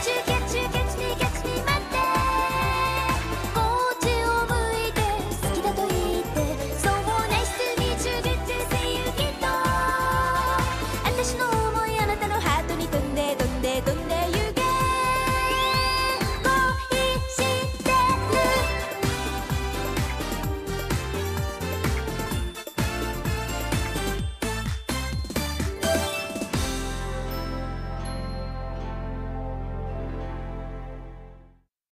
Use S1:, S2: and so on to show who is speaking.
S1: magic